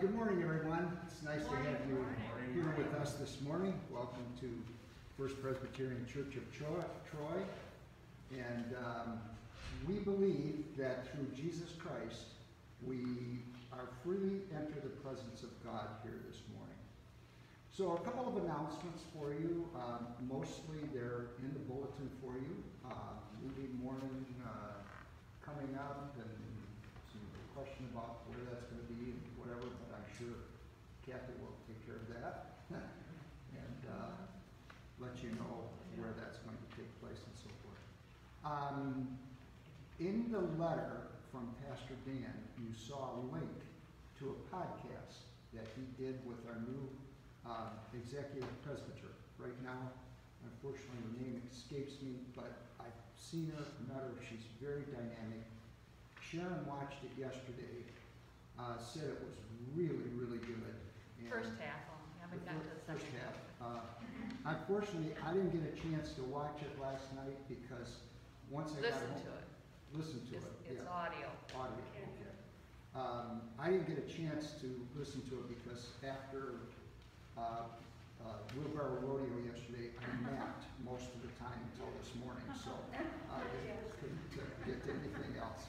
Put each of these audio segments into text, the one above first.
Good morning, everyone. It's nice to have you here with us this morning. Welcome to First Presbyterian Church of Troy. And um, we believe that through Jesus Christ, we are freely enter the presence of God here this morning. So a couple of announcements for you. Um, mostly they're in the bulletin for you. Uh, movie morning uh, coming up and question about where that's going to be and whatever, but I'm sure Kathy will take care of that. and uh, let you know where that's going to take place and so forth. Um, in the letter from Pastor Dan, you saw a link to a podcast that he did with our new uh, executive presbyter. Right now, unfortunately, the name escapes me, but I've seen her, met her. She's very dynamic. Sharon watched it yesterday, uh, said it was really, really good. and- First half, haven't gotten to the First second half. half. Uh, Unfortunately, I didn't get a chance to watch it last night because once I got Listen home. to it, Listen to it, it's yeah. audio. Audio, okay. Um, I didn't get a chance to listen to it because after, uh, uh, Wheelbarrow Rodeo yesterday, I napped most of the time until this morning, so I couldn't uh, get to anything else.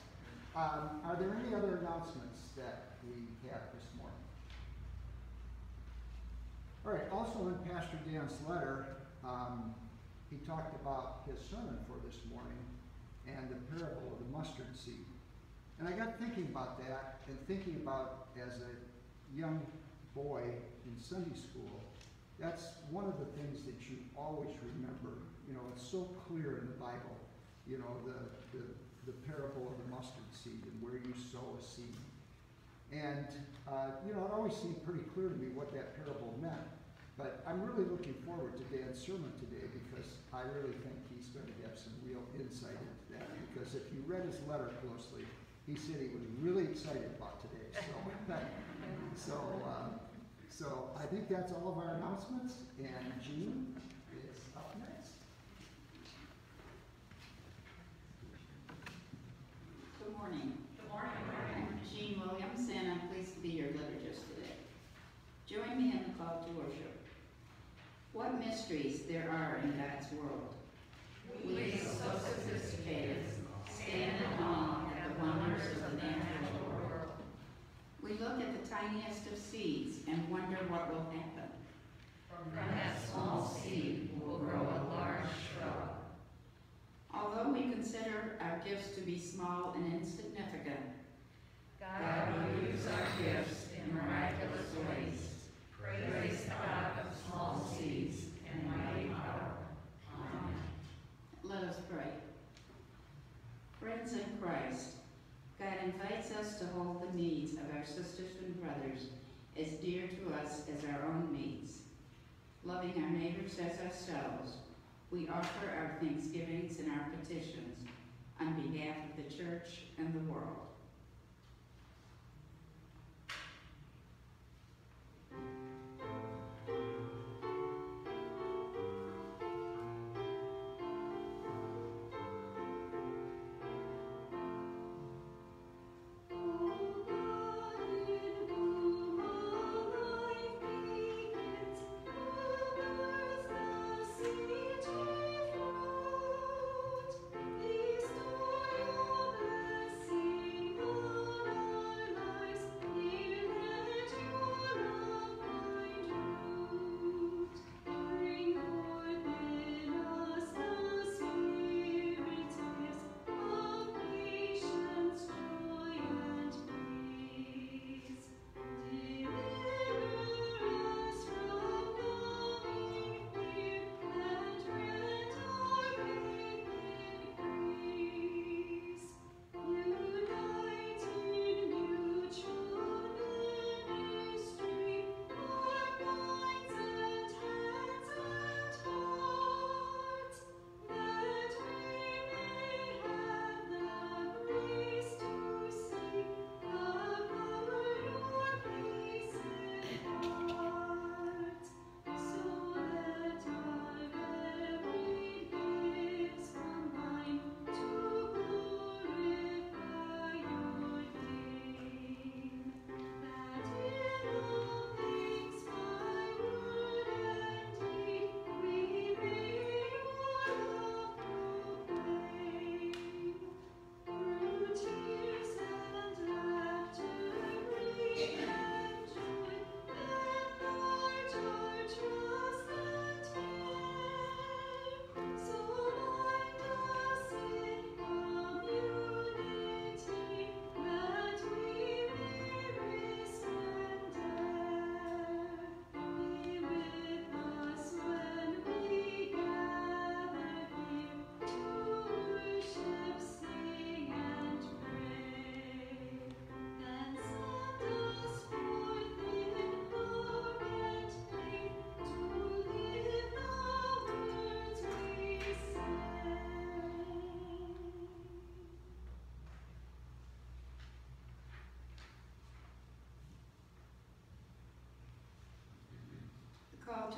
Um, are there any other announcements that we have this morning? All right, also in Pastor Dan's letter, um, he talked about his sermon for this morning and the parable of the mustard seed. And I got thinking about that and thinking about as a young boy in Sunday school, that's one of the things that you always remember. You know, it's so clear in the Bible, you know, the, the, the parable of the mustard seed and where you sow a seed. And, uh, you know, it always seemed pretty clear to me what that parable meant. But I'm really looking forward to Dan's sermon today because I really think he's going to have some real insight into that. Because if you read his letter closely, he said he was really excited about today. So, so, uh, so I think that's all of our announcements. And Jean is up next. Good morning. Good morning. I'm Jean Williams, and I'm pleased to be your liturgist today. Join me in the call to worship. What mysteries there are in God's world. We, so sophisticated, stand in awe at the wonders of the natural world. We look at the tiniest of seeds and wonder what will happen. From that small seed will grow a large shrub. Although we consider our gifts to be small and insignificant, God will use our gifts in miraculous ways. Praise God of small seeds and mighty power. Amen. Let us pray. Friends in Christ, God invites us to hold the needs of our sisters and brothers as dear to us as our own needs. Loving our neighbors as ourselves, we offer our thanksgivings and our petitions on behalf of the church and the world.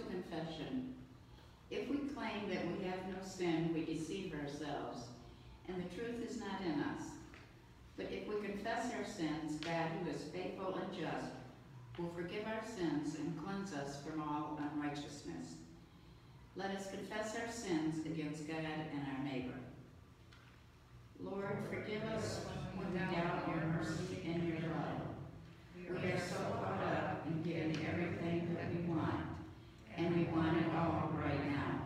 Confession. If we claim that we have no sin, we deceive ourselves, and the truth is not in us. But if we confess our sins, God, who is faithful and just, will forgive our sins and cleanse us from all unrighteousness. Let us confess our sins against God and our neighbor. Lord, forgive us when we doubt your mercy and your love. We are so caught up in getting everything that we want, and want it all right now.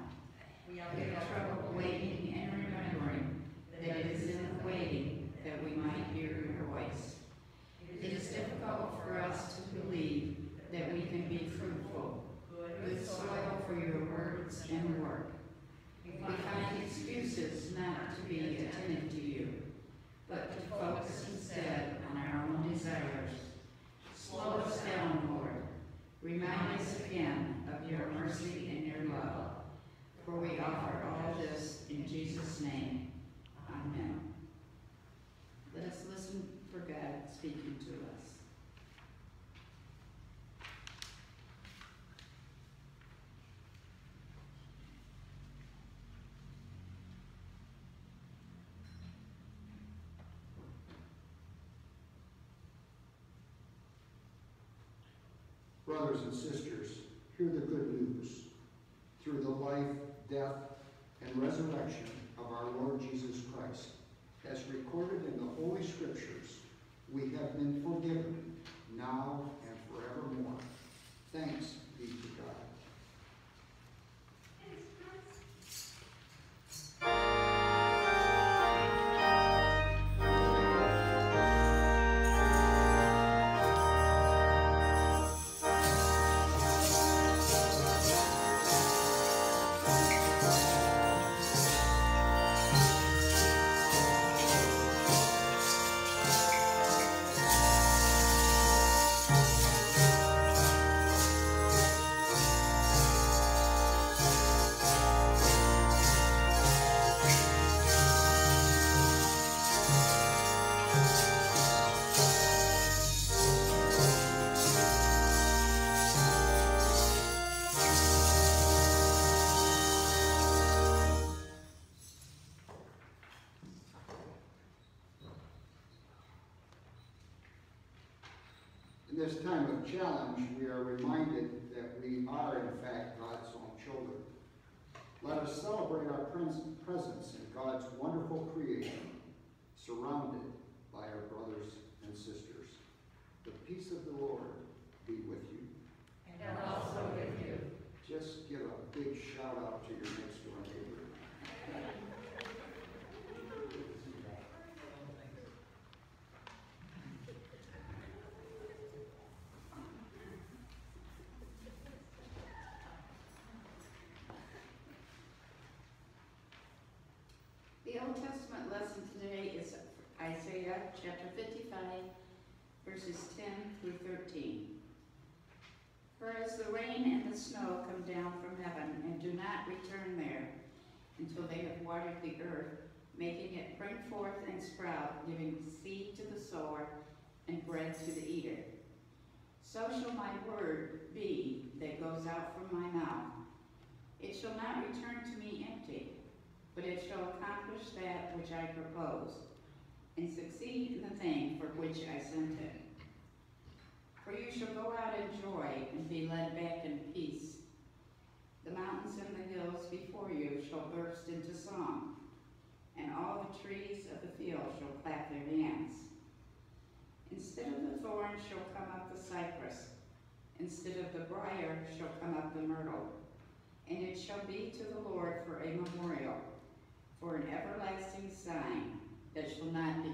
We have trouble waiting and remembering that it is in the waiting that we might hear your voice. It is difficult for us to believe that we can be fruitful, good soil for your words and work. We find excuses not to be attentive to you, but to focus instead on our own desires. Slow us down, Lord. Remind us again your mercy and your love. For we offer all this in Jesus' name. Amen. Let us listen for God speaking to us. Brothers and sisters, hear the good news. Through the life, death, resurrection of our Lord Jesus Christ, as recorded in the Holy Scriptures, we have been forgiven now and forevermore. Thanks be to God. Chapter 55, verses 10 through 13. For as the rain and the snow come down from heaven and do not return there until they have watered the earth, making it bring forth and sprout, giving seed to the sower and bread to the eater. So shall my word be that goes out from my mouth. It shall not return to me empty, but it shall accomplish that which I propose, and succeed in the thing for which I sent it. For you shall go out in joy and be led back in peace. The mountains and the hills before you shall burst into song, and all the trees of the field shall clap their hands. Instead of the thorn shall come up the cypress, instead of the brier shall come up the myrtle, and it shall be to the Lord for a memorial, for an everlasting sign that shall not be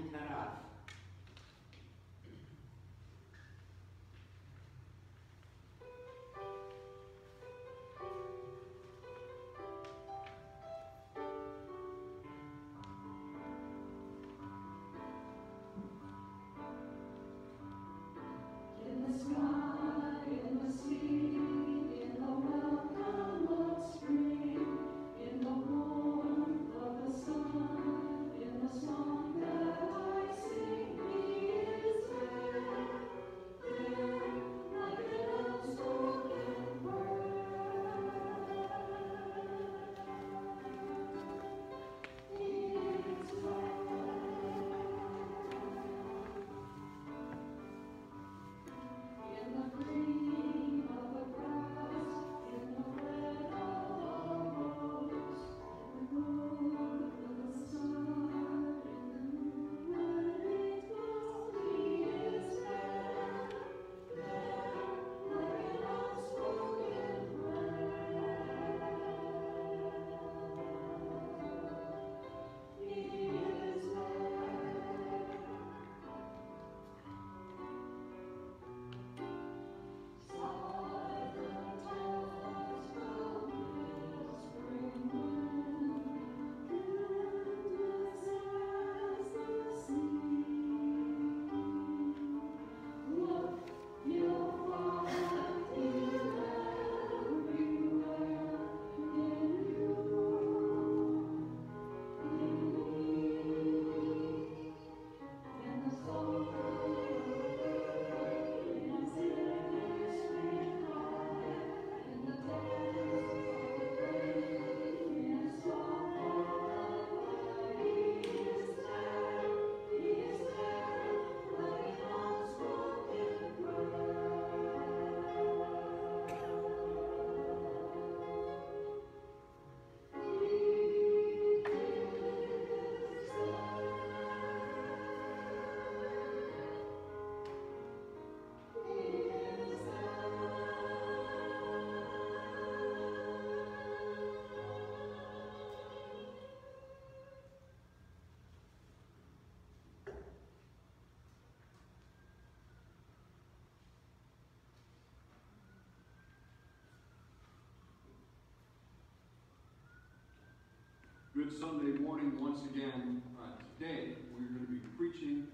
Good Sunday morning once again. Uh, today, we're going to be preaching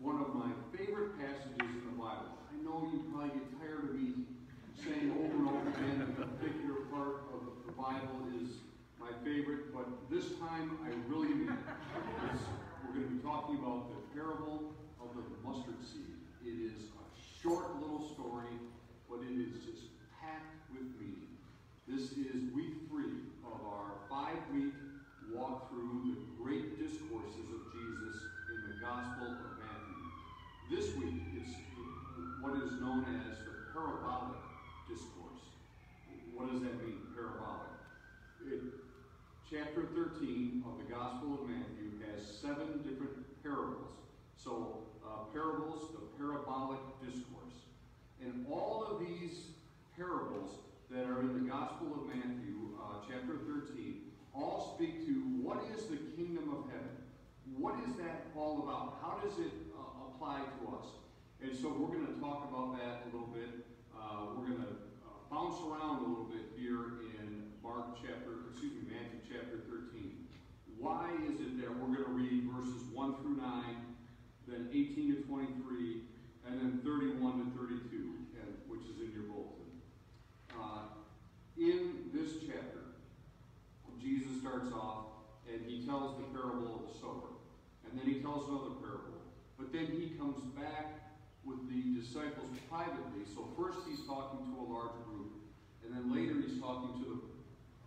one of my favorite passages in the Bible. I know you probably get tired of me saying over and over again that a particular part of the Bible is my favorite, but this time I really mean it. Because we're going to be talking about the parable of the mustard seed. It is a short little story, but it is just packed with meaning. This is week three of our five-week walk through the great discourses of Jesus in the Gospel of Matthew. This week, is what is known as the parabolic discourse. What does that mean, parabolic? It, chapter 13 of the Gospel of Matthew has seven different parables. So, uh, parables, the parabolic discourse. And all of these parables that are in the Gospel of Matthew, uh, chapter 13, all speak to what is the kingdom of heaven? What is that all about? How does it uh, apply to us? And so we're going to talk about that a little bit. Uh, we're going to uh, bounce around a little bit here in Mark chapter, excuse me, Matthew chapter 13. Why is it that we're going to read verses 1 through 9, then 18 to 23, and then 31 to 32, and, which is in your bulletin? Uh, in this chapter, Jesus starts off and he tells the parable of the sower. And then he tells another parable. But then he comes back with the disciples privately. So first he's talking to a large group. And then later he's talking to the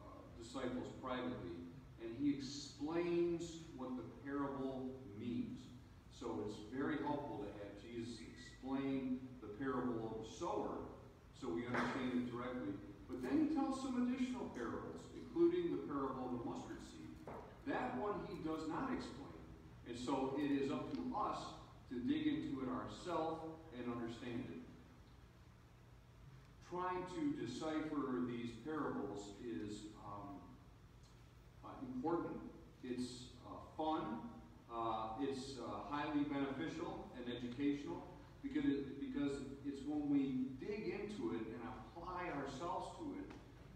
uh, disciples privately. And he explains what the parable means. So it's very helpful to have Jesus explain the parable of the sower so we understand it directly. But then he tells some additional parables, including the parable of the mustard seed. That one he does not explain. And so it is up to us to dig into it ourselves and understand it. Trying to decipher these parables is um, uh, important. It's uh, fun. Uh, it's uh, highly beneficial and educational because, it, because it's when we dig into it and apply ourselves to it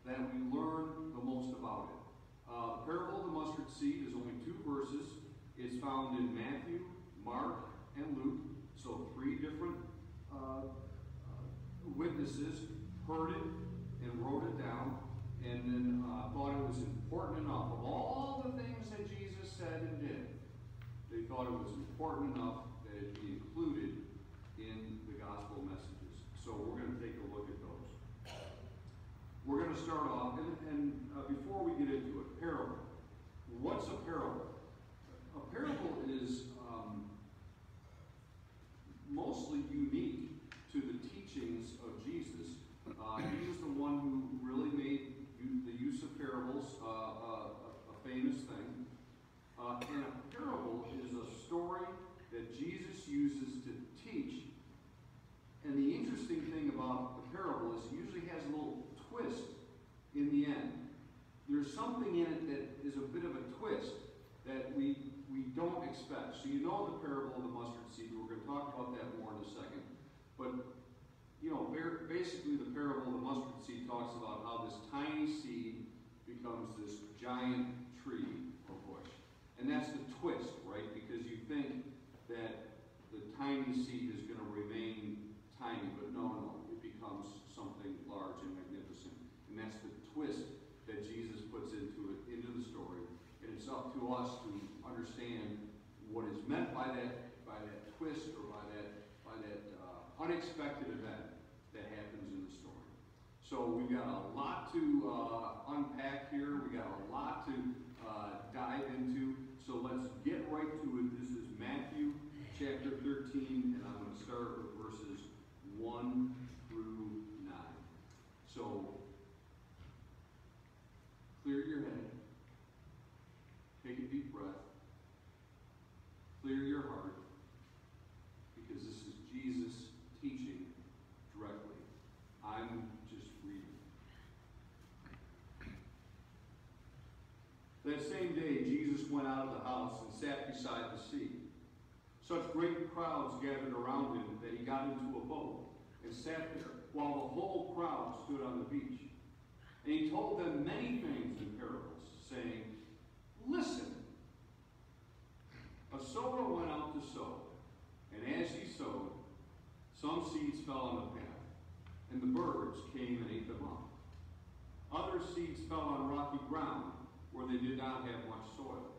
that we learn the most about it. Uh, the parable of the mustard seed is only two verses. It's found in Matthew, Mark, and Luke. So three different uh, uh, witnesses heard it and wrote it down and then uh, thought it was important enough. Of all the things that Jesus said and did, they thought it was important enough that it be included in the gospel messages. So we're going to take a look at those. We're going to start off, and, and uh, before we get into it, parable. What's a parable? A parable is um, mostly unique to the teachings of Jesus. Uh, he was the one who really made the use of parables uh, uh, a, a famous thing. Uh, and a parable is a story that Jesus uses to teach. And the interesting thing about the parable is it usually has a little twist in the end. There's something in it that is a bit of a twist that we, we don't expect. So you know the parable of the mustard seed. We're going to talk about that more in a second. But, you know, basically the parable of the mustard seed talks about how this tiny seed becomes this giant tree or bush. And that's the twist, right? Because you think that the tiny seed is going to remain tiny, but no, no, it becomes something large and magnificent. And that's the twist that Jesus puts into it, into the story. And it's up to us to understand what is meant by that, by that twist or by that, by that uh, unexpected event that happens in the story. So we've got a lot to uh, unpack here. We've got a lot to uh, dive into. So let's get right to it. This is Matthew chapter 13, and I'm going to start with verses 1 through 9. So clear your head. Take a deep breath. Clear your heart. Because this is Jesus teaching directly. I'm just reading. That same day, Jesus went out of the house and sat beside the sea. Such great crowds gathered around him that he got into a boat and sat there, while the whole crowd stood on the beach. And he told them many things in parables, saying, listen. A sower went out to sow, and as he sowed, some seeds fell on the path, and the birds came and ate them up. Other seeds fell on rocky ground, where they did not have much soil.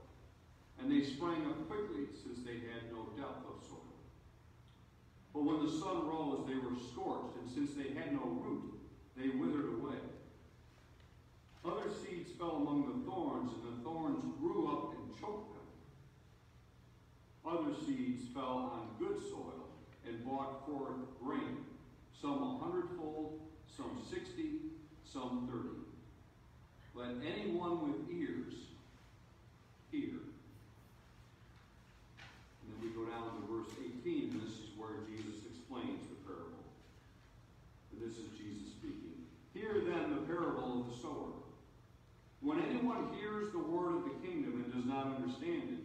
And they sprang up quickly, since they had no depth of soil. But when the sun rose, they were scorched, and since they had no root, they withered away. Other seeds fell among the thorns, and the thorns grew up and choked them. Other seeds fell on good soil and brought forth grain, some a hundredfold, some sixty, some thirty. Let anyone with ears hear. And then we go down to verse 18, and this is where Jesus explains the parable. And this is Jesus speaking. Hear then the parable of the sower. When anyone hears the word of the kingdom and does not understand it,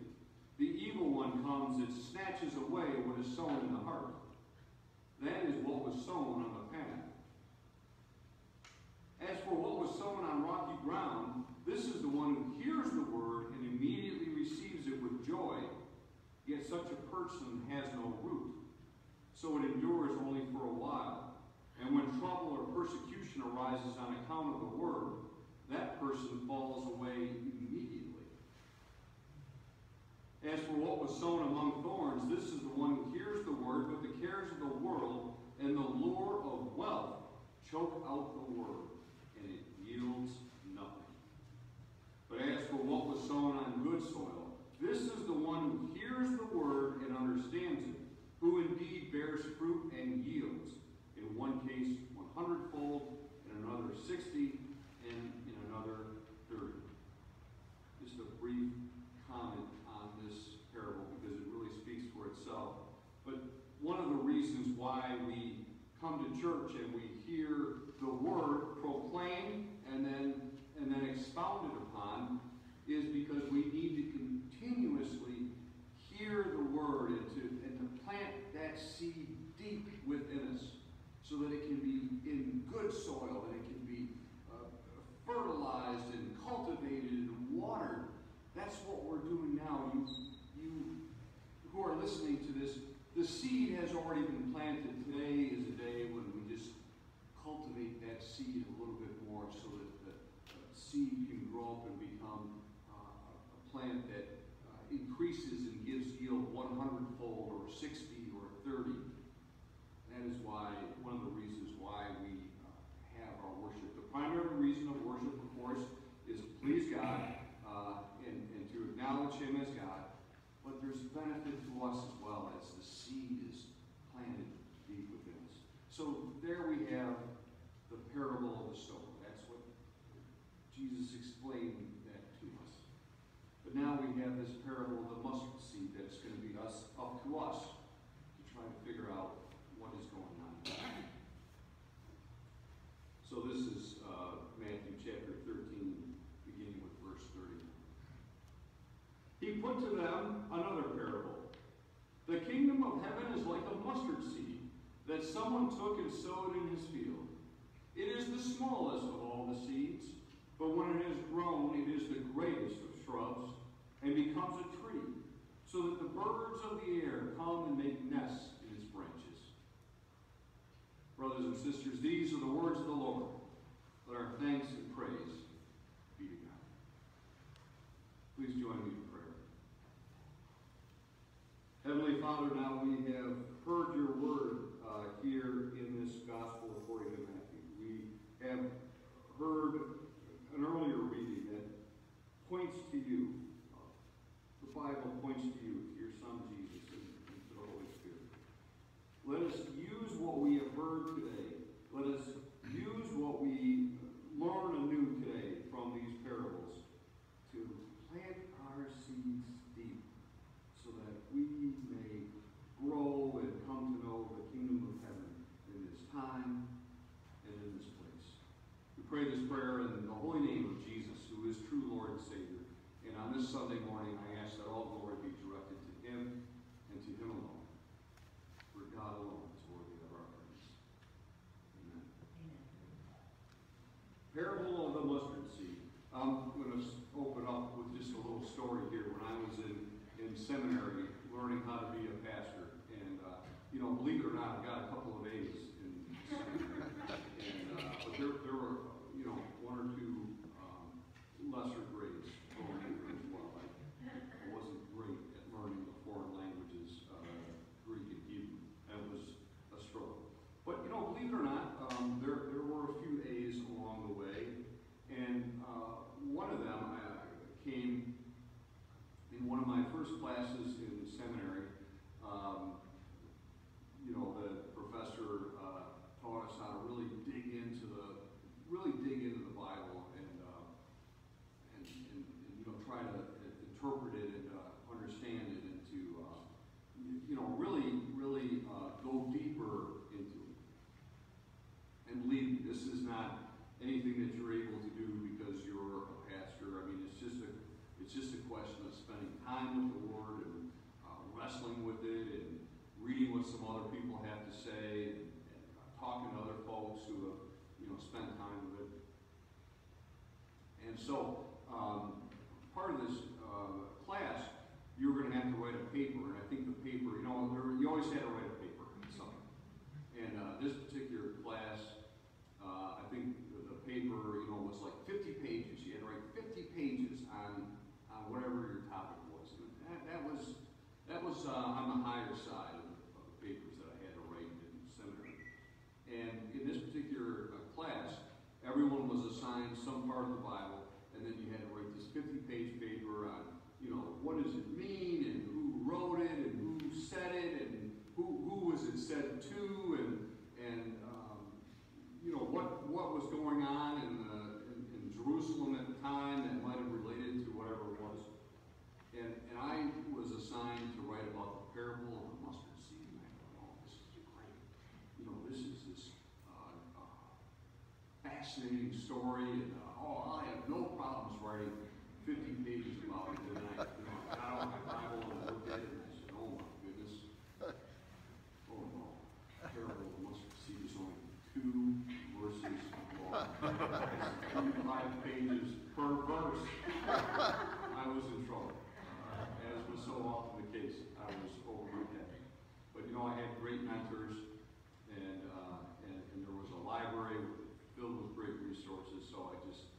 the evil one comes and snatches away what is sown in the heart. That is what was sown on the path. As for what was sown on rocky ground, this is the one who hears the word and immediately receives it with joy, yet such a person has no root. So it endures only for a while. And when trouble or persecution arises on account of the word, that person falls away immediately. As for what was sown among thorns, this is the one who hears the word, but the cares of the world and the lure of wealth choke out the word, and it yields nothing. But as for what was sown on good soil, this is the one who hears the word and understands it, who indeed bears fruit and yields, Put to them another parable. The kingdom of heaven is like a mustard seed that someone took and sowed in his field. It is the smallest of all the seeds, but when it has grown, it is the greatest of shrubs and becomes a tree, so that the birds of the air come and make nests in its branches. Brothers and sisters, these are the words of the Lord. Let our thanks oh, I have no problems writing 50 pages about it. I, you know, I got my Bible and looked at it, and I said, oh my goodness. Oh no, the mustard seed is only two verses long. Five pages per verse. I was in trouble. As was so often the case, I was over my head. But you know, I had great mentors, and, uh, and, and there was a library filled with great resources, so I just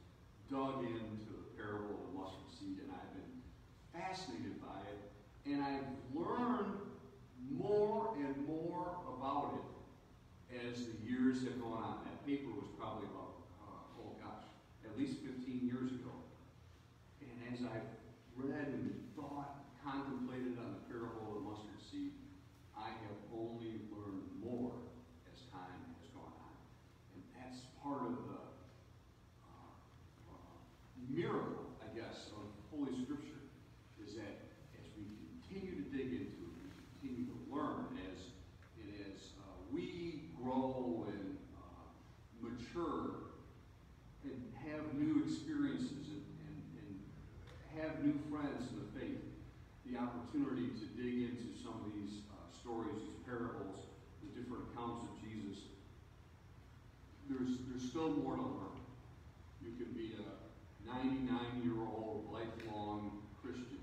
dug into the parable of the mustard seed, and I've been fascinated by it, and I've learned more and more about it as the years have gone on. That paper was probably about, uh, oh gosh, at least 15 years ago. And as I've read and thought, contemplated on the parable of the mustard seed, I have only learned more as time has gone on. And that's part of the uh, uh, miracle, I guess, of Holy Scripture, is that as we continue to dig into it, we continue to learn, and as, and as uh, we grow and uh, mature and have new experiences and, and, and have new friends in the faith, the opportunity to dig into some of these uh, stories, these parables, the different accounts of Jesus, there's, there's still to learn. You can be a 99-year-old lifelong Christian.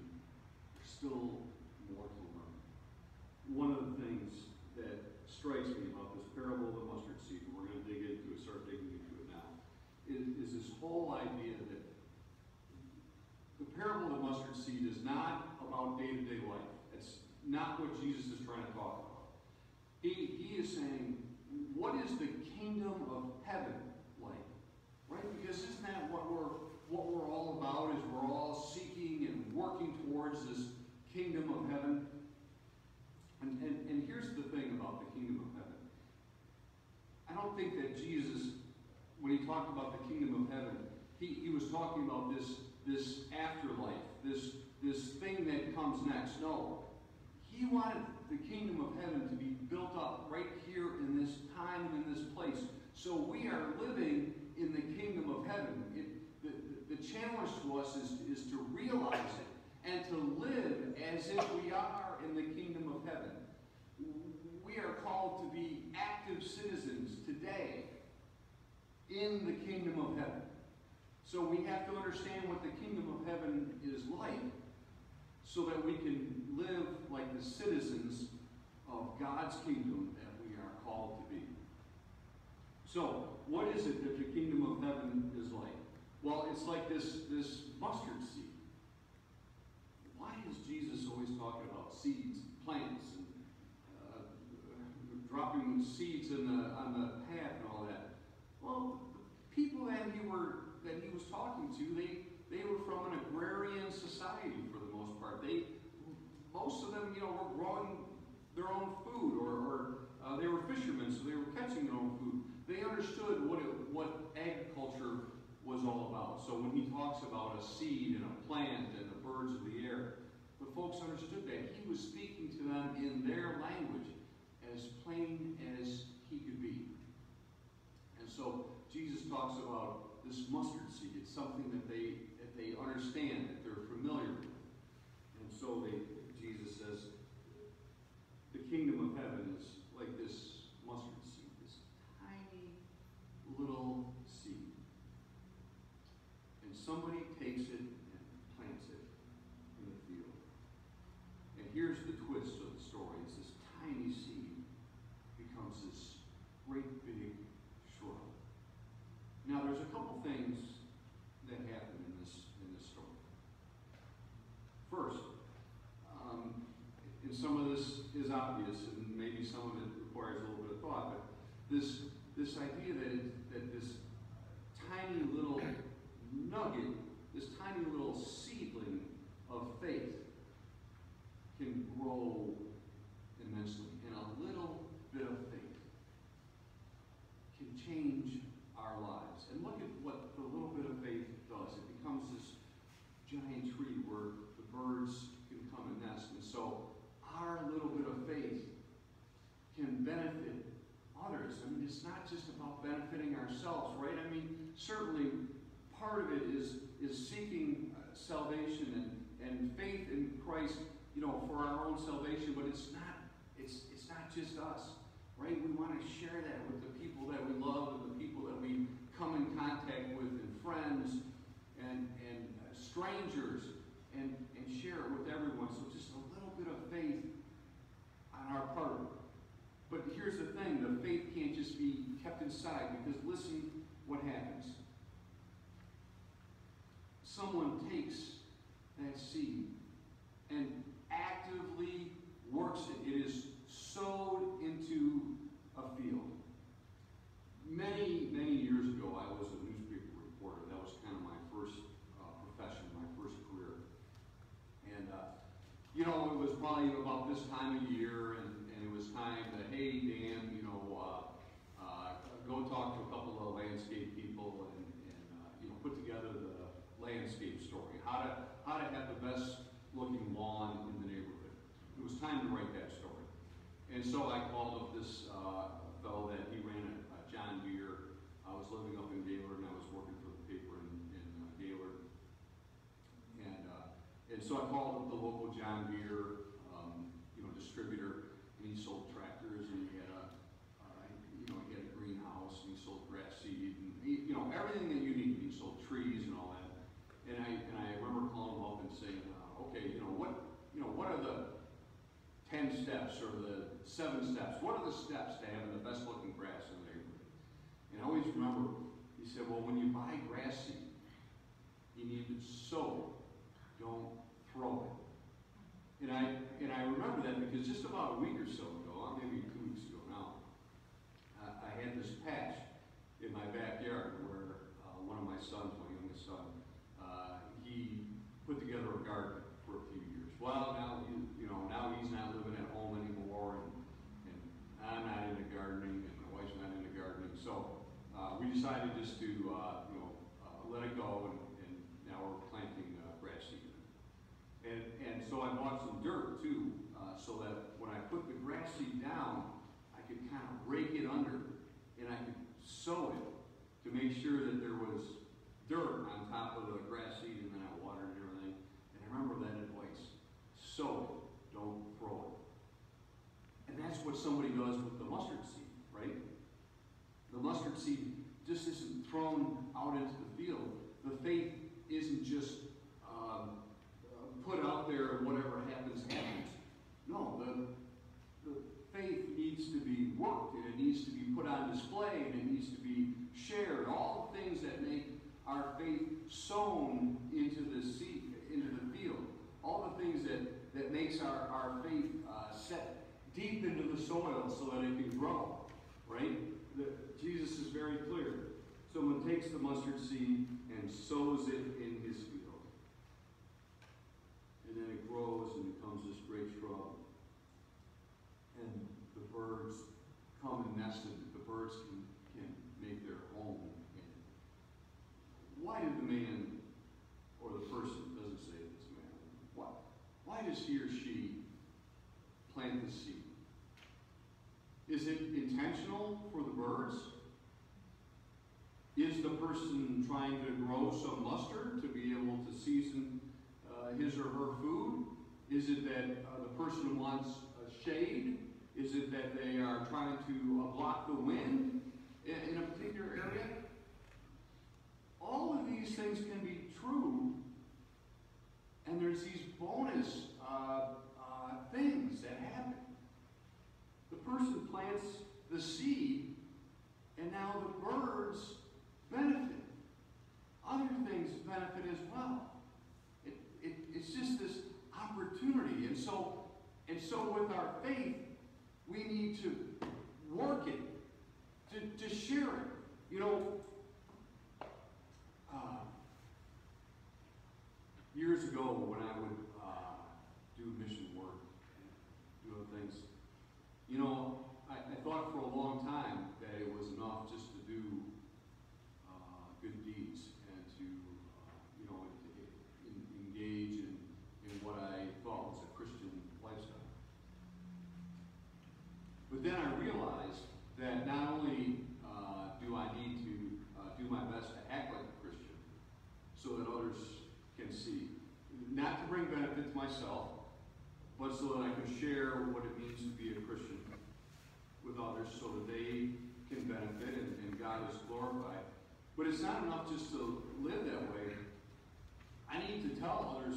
Still to learn. One of the things that strikes me about this parable of the mustard seed, and we're going to dig into it, start digging into it now, is, is this whole idea that the parable of the mustard seed is not about day-to-day life. It's not what Jesus is trying to talk about. He, he is saying, what is the kingdom of heaven like? Right? Because isn't that what we're what we're all about is we're all seeking and working towards this kingdom of heaven. And, and, and here's the thing about the kingdom of heaven. I don't think that Jesus, when he talked about the kingdom of heaven, he, he was talking about this, this afterlife, this, this thing that comes next. No. He wanted the kingdom of heaven to be built up right here in this time and in this place. So we are living in the kingdom of heaven. It, the, the, the challenge to us is, is to realize it and to live as if we are in the kingdom of heaven. We are called to be active citizens today in the kingdom of heaven. So we have to understand what the kingdom of heaven is like so that we can live like the citizens of God's kingdom that we are called to be. So, what is it that the kingdom of heaven is like? Well, it's like this, this mustard seed. Is Jesus always talking about seeds, plants, and uh, dropping seeds in the, on the path and all that? Well, people that he were that he was talking to, they they were from an agrarian society for the most part. They most of them, you know, were growing their own food, or, or uh, they were fishermen, so they were catching their own food. They understood what it, what agriculture was all about. So when he talks about a seed and a plant and the birds of the air, the folks understood that. He was speaking to in their language as plain as he could be. And so Jesus talks about this mustard seed. It's something that they that they understand, that they're familiar with. And so they Jesus says, the kingdom of heaven is like this mustard seed, this tiny little seed. And somebody takes it and plants it in the field. And here's the twist of the story. It's this tiny seed becomes this great big shrub. Now there's a couple things that happen in this in this story. First, um, and some of this is obvious, and maybe some of it requires a little bit of thought, but this this idea that it, that this tiny little nugget, this tiny little seedling of faith can grow immensely. And a little bit of faith can change our lives. And look at what the little bit of faith does. It becomes this giant tree where the birds can come and nest. And so our little bit of faith can benefit others. I mean, it's not just about benefiting ourselves, right? I mean, certainly part of it is is seeking uh, salvation and, and faith in Christ, you know, for our own salvation, but it's not it's it's not just us, right? We want to share that with the people that we love and the people that we come in contact with and friends and and uh, strangers and and share it with everyone. So just a little bit of faith on our part. But here's the thing, the faith can't just be kept inside because listen what happens someone takes that seed and actively works it. It is sowed into a field. Many, many years ago, I was a newspaper reporter. That was kind of my first uh, profession, my first career. And, uh, you know, it was probably about this time of year, and, and it was time to, hey, Dan, you know, uh, uh, go talk to a couple of landscape people and, and uh, you know, put together the landscape story, how to, how to have the best looking lawn in the neighborhood. It was time to write that story. And so I called up this uh, fellow that he ran a, a John Deere. I was living up in Gaylord and I was working for the paper in, in uh, Gaylord. And, uh, and so I called up the local John Deere, um, you know, distributor, and he sold tractors and he had a, uh, you know, he had a greenhouse and he sold grass seed and he, you know, everything that you need. He sold trees and all that. And I, and I remember calling him up and saying, uh, okay, you know, what, you know, what are the 10 steps or the seven steps? What are the steps to having the best looking grass in the neighborhood? And I always remember, he said, well, when you buy grass seed, you need to sow don't throw it. And I, and I remember that because just about a week or so ago, maybe two weeks ago now, uh, I had this patch in my backyard where uh, one of my sons, my youngest son, uh, he put together a garden for a few years. Well, now you know, now he's not living at home anymore, and, and I'm not into gardening, and my wife's not into gardening. So uh, we decided just to, uh, you know, uh, let it go, and, and now we're planting uh, grass seed. And and so I bought some dirt too, uh, so that when I put the grass seed down, I could kind of rake it under, and I could sow it to make sure that there was dirt on top of the grass seed, and then I watered and everything. And I remember that advice: sow it, don't throw it. And that's what somebody does with the mustard seed, right? The mustard seed just isn't thrown out into the field. The faith isn't just um, uh, put out there and whatever happens, happens. Our faith sown into the seed, into the field. All the things that, that makes our, our faith uh, set deep into the soil so that it can grow, right? The, Jesus is very clear. Someone takes the mustard seed and sows it in his field. And then it grows and becomes this great shrub. And the birds come and nest in it. The birds can, can make their home in it. Why did the man, or the person, doesn't say this man, why, why does he or she plant the seed? Is it intentional for the birds? Is the person trying to grow some mustard to be able to season uh, his or her food? Is it that uh, the person wants a shade? Is it that they are trying to uh, block the wind in, in a particular area? All of these things can be true, and there's these bonus uh, uh, things that happen. The person plants the seed, and now the birds benefit. Other things benefit as well. It, it, it's just this opportunity. And so, and so with our faith, we need to work it, to, to share it. You know, uh, years ago when I would uh, do mission work and doing things, you know, I, I thought for a long time that it was enough just to do uh, good deeds and to, uh, you know, en- en- engage in, in what I thought was a Christian lifestyle. But then I realized that not only uh, do I need to uh, do my best to act like a Christian so that others can see, not to bring benefit myself, but so that I can share what it means to be a Christian with others so that they can benefit and, and God is glorified. But it's not enough just to live that way. I need to tell others,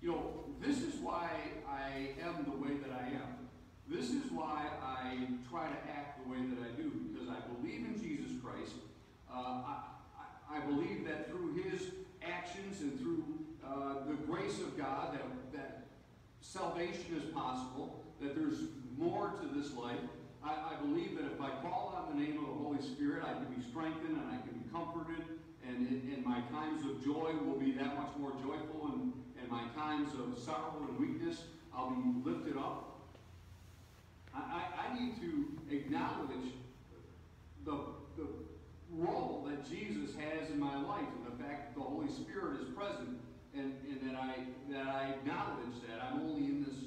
you know, this is why I am the way that I am. This is why I try to act the way that I do, because I believe in Jesus Christ. Uh, I, I believe that through his actions and through uh, the grace of God that, that salvation is possible, that there's more to this life. I, I believe that if I call on the name of the Holy Spirit, I can be strengthened and I can be comforted, and, and my times of joy will be that much more joyful, and, and my times of sorrow and weakness, I'll be lifted up. I, I, I need to acknowledge the, the role that Jesus has in my life and the fact that the Holy Spirit is present and, and that, I, that I acknowledge that I'm only in this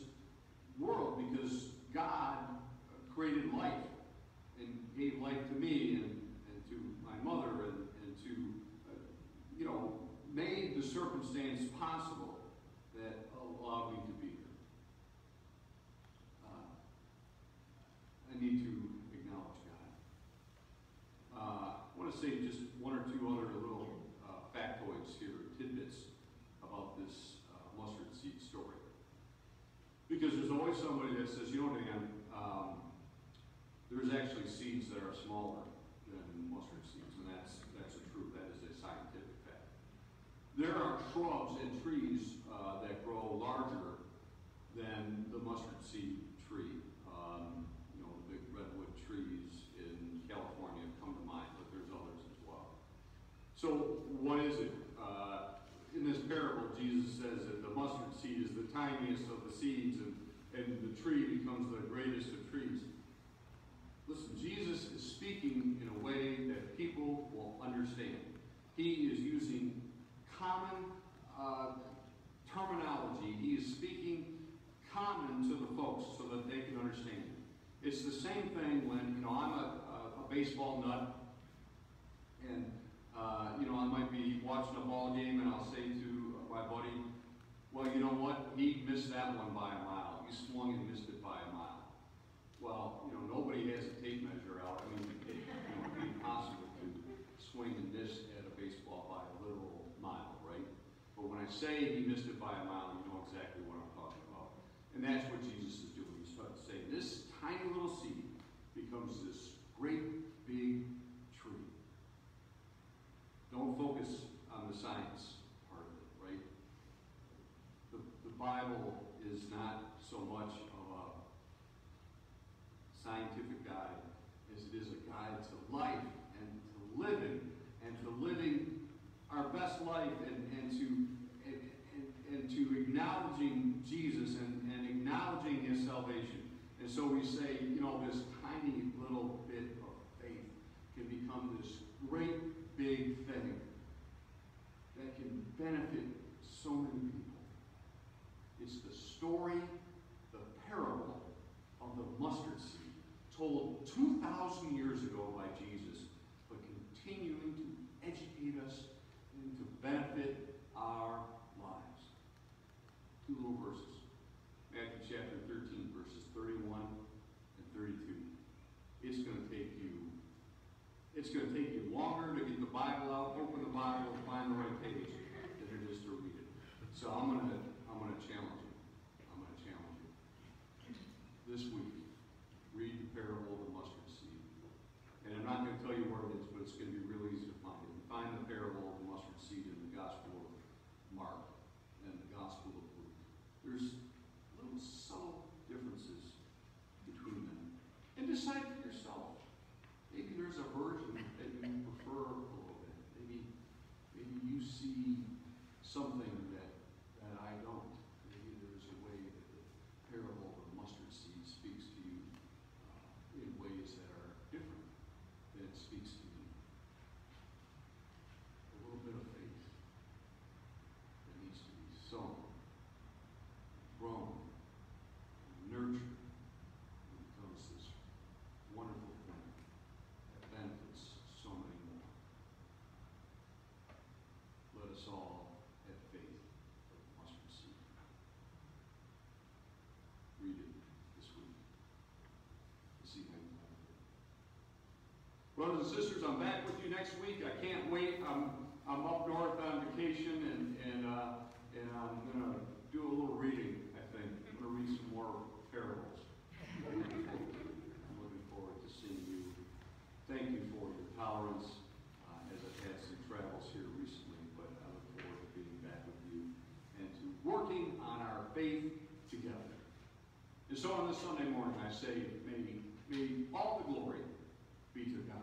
world because God created life and gave life to me and, and to my mother and, and to, uh, you know, made the circumstance possible that allowed me to be here. Uh, I need to acknowledge God. Uh, I want to say just one or two other little uh, factoids here, tidbits about this uh, mustard seed story. Because there's always somebody that says, you know, Dan, um, there's actually seeds that are smaller than mustard seeds, and that's that's a truth. That is a scientific fact. There are shrubs and trees uh, that grow larger than the mustard seed tree. Um, you know, the big redwood trees in California come to mind, but there's others as well. So, what is it? Uh, in this parable, Jesus says that the mustard seed is the tiniest of the seeds, and, and the tree becomes the greatest of trees. Listen, Jesus is speaking in a way that people will understand. He is using common uh, terminology. He is speaking common to the folks so that they can understand. It's the same thing when, you know, I'm a, a, a baseball nut, and, uh, you know, I might be watching a ball game, and I'll say to my buddy, well, you know what? He missed that one by a mile. He swung and missed it by a mile. Well, you know, nobody has a tape measure out. I mean, it, know, would be impossible to swing and miss at a baseball by a literal mile, right? But when I say he missed it by a mile, you know exactly what I'm talking about. And that's what Jesus is doing. He's trying to say this tiny little seed becomes this great big tree. Don't focus on the science part of it, right? The, the Bible so much of a scientific guide as it is a guide to life and to living and to living our best life and, and to and, and, and to acknowledging Jesus and, and acknowledging his salvation. And so we say, you know, this tiny little bit of faith can become this great big thing that can benefit so many people. It's the story, parable of the mustard seed, told 2,000 years ago by Jesus, but continuing to educate us and to benefit our lives. Two little verses. Matthew chapter 13, verses 31 and 32. It's going to take you, it's going to take you longer to get the Bible out, open the Bible, find the right page than it is to read it. So I'm going to, I'm going to challenge you. I'm going to challenge you. This week, read the parable of the mustard seed. And I'm not going to tell you where it is, but it's going to be real easy to find it. Find the parable of the mustard seed in the Gospel of Mark and the Gospel of Luke. There's little subtle differences between them. And decide for yourself. Maybe there's a version that you prefer a little bit. Maybe, maybe you see something that, that I don't. Maybe there's a way that the parable of the mustard seed speaks to you uh, in ways that are different than it speaks to me. A little bit of faith that needs to be sown, grown, nurtured, and becomes this wonderful thing that benefits so many more. Let us all have faith of the mustard seed. Read it this week. And see how you like it. Brothers and sisters, I'm back with you next week. I can't wait. I'm, I'm up north on vacation and, and, uh, and I'm going to do a little reading, I think. I'm going to read some more parables. I'm looking forward to seeing you. Thank you for your tolerance uh, as I've had some travels here recently, but I look forward to being back with you and to working on our faith together. And so on this Sunday morning, I say, may, may all the glory be to God.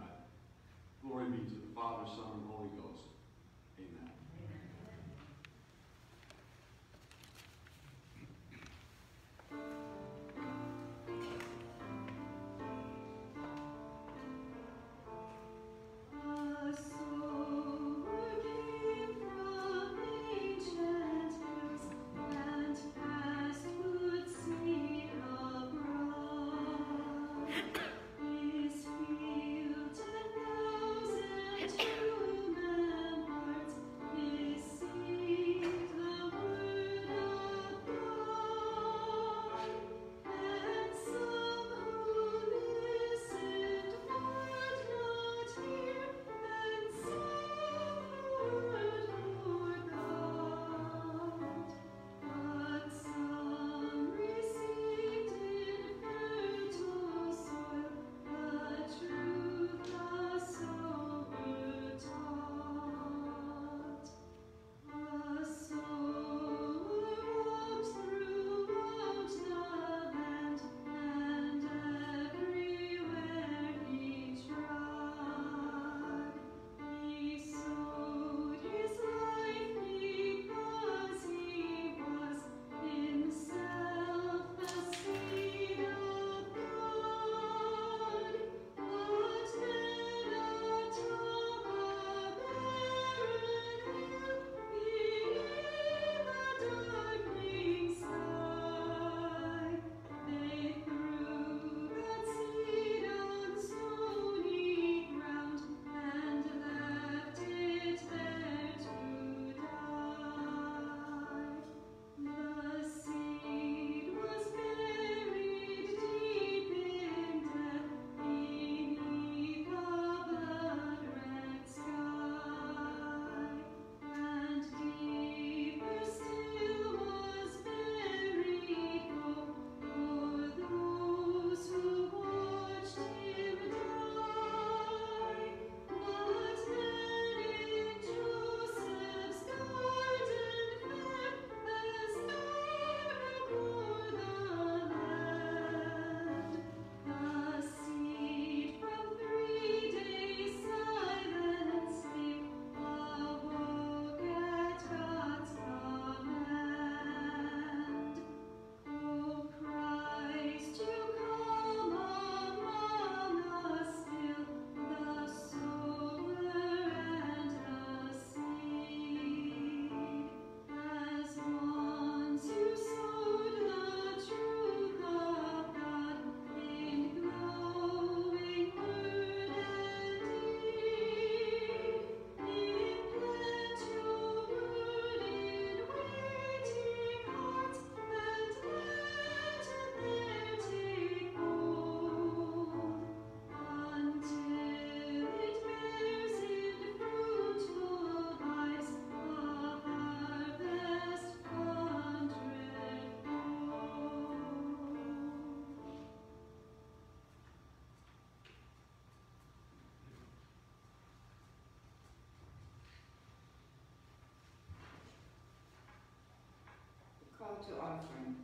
Call to offering.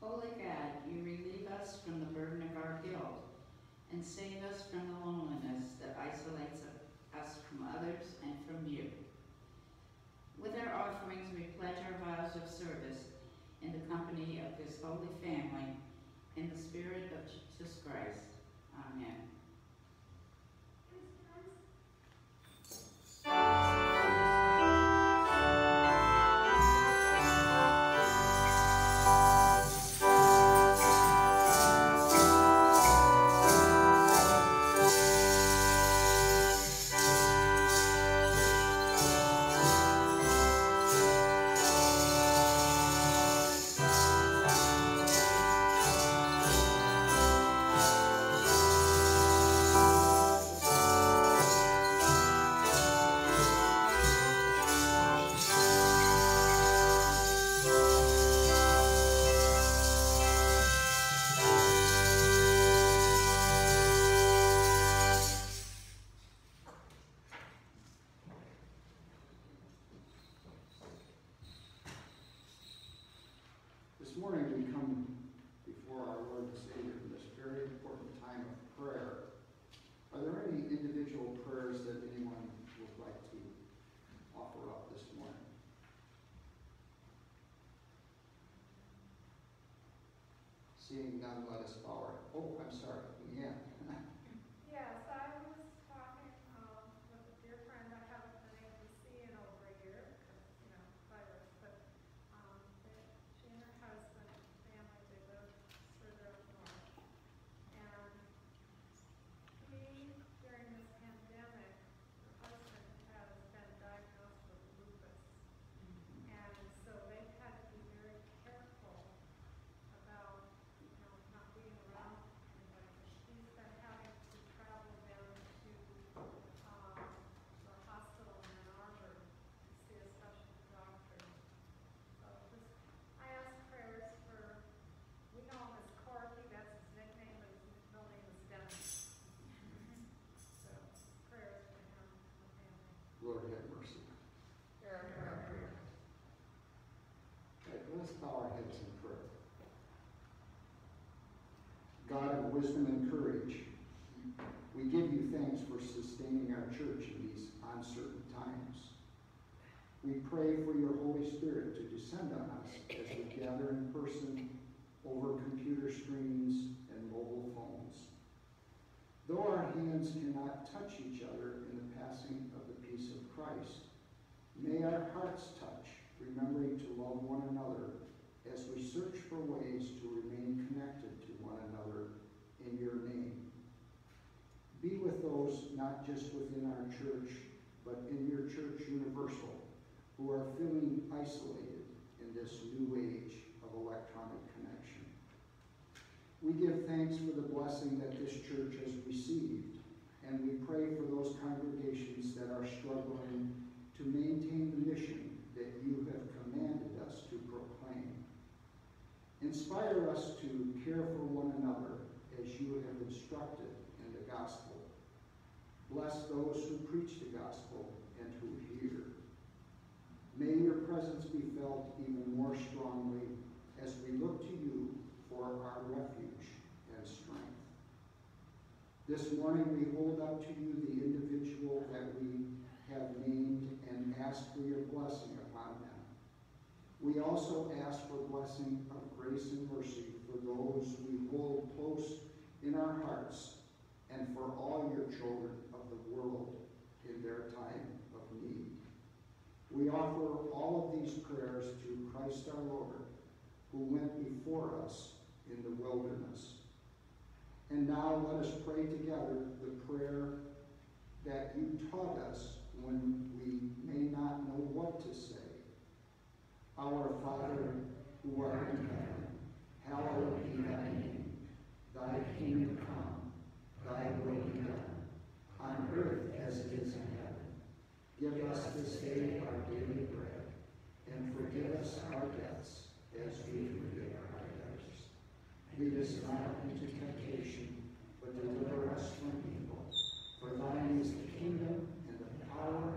Holy God, you relieve us from the burden of our guilt and save us from Our, oh, I'm sorry, Leanne. Yes, I was talking, um, with a dear friend I haven't been able to see in over a year, because, you know, virus, but, um, that she and her husband and family, they live further up north. And he, during this pandemic, her husband has been diagnosed with lupus. And so they've had to be very careful about, you know, not being around anybody. He's been having to travel down to, um, the hospital in Ann Arbor to see a special doctor. So just, I ask prayers for, we know him as Corky, that's his nickname, but his middle name is Dennis. So prayers for him and the family. Lord have mercy. Okay, let us bow our heads in prayer. God of wisdom and courage, we give you thanks for sustaining our church in these uncertain times. We pray for your Holy Spirit to descend on us as we gather in person over computer screens and mobile phones. Though our hands cannot touch each other in the passing of the peace of Christ, may our hearts touch, remembering to love one another as we search for ways to remain connected to one another in your name. Be with those not just within our church, but in your church universal, who are feeling isolated in this new age of electronic connection. We give thanks for the blessing that this church has received, and we pray for those congregations that are struggling to maintain the mission that you have commanded us to proclaim. Inspire us to care for one another as you have instructed in the gospel. Bless those who preach the gospel and who hear. May your presence be felt even more strongly as we look to you for our refuge and strength. This morning we hold up to you the individual that we have named and ask for your blessing upon them. We also ask for blessing of grace and mercy for those we hold close in our hearts and for all your children of the world in their time of need. We offer all of these prayers to Christ our Lord, who went before us in the wilderness. And now let us pray together the prayer that you taught us when we may not know what to say. Our Father, who art in heaven, hallowed be thy name. Thy kingdom come, thy will be done, on earth as it is in heaven. Give us this day our daily bread, and forgive us our debts as we forgive our debtors. Lead us not into temptation, but deliver us from evil. For thine is the kingdom, and the power,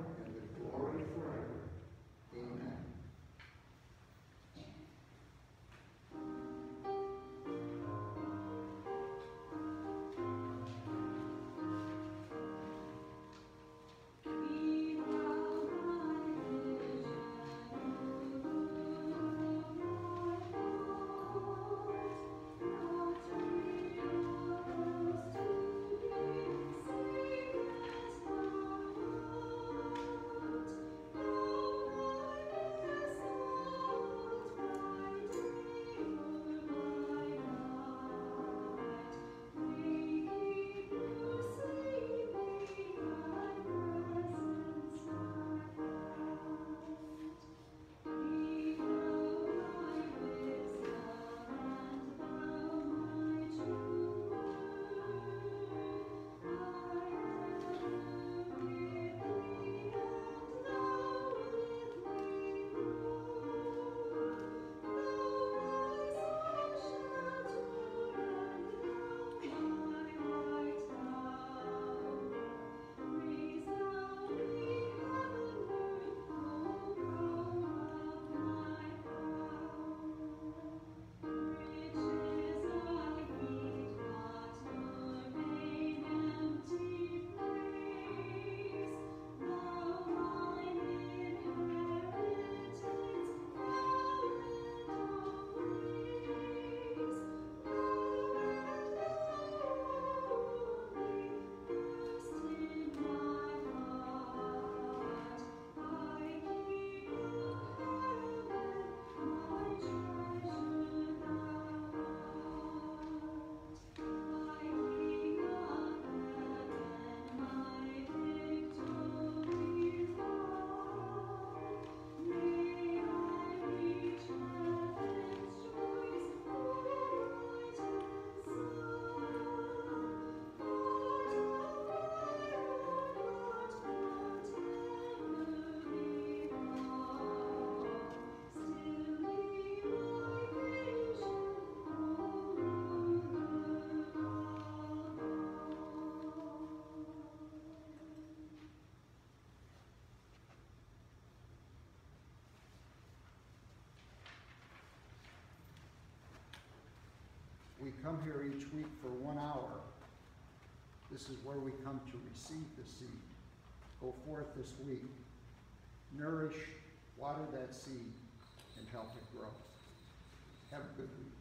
we come here each week for one hour. This is where we come to receive the seed. Go forth this week, nourish, water that seed, and help it grow. Have a good week.